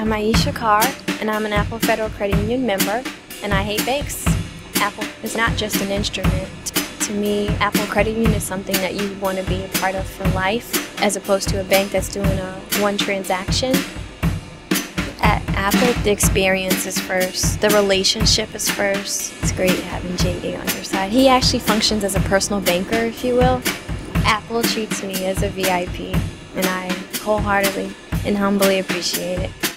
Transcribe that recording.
I'm Aisha Carr, and I'm an Apple Federal Credit Union member, and I hate banks. Apple is not just an instrument. To me, Apple Credit Union is something that you want to be a part of for life, as opposed to a bank that's doing a one transaction. At Apple, the experience is first, the relationship is first. It's great having JD on your side. He actually functions as a personal banker, if you will. Apple treats me as a VIP, and I wholeheartedly and humbly appreciate it.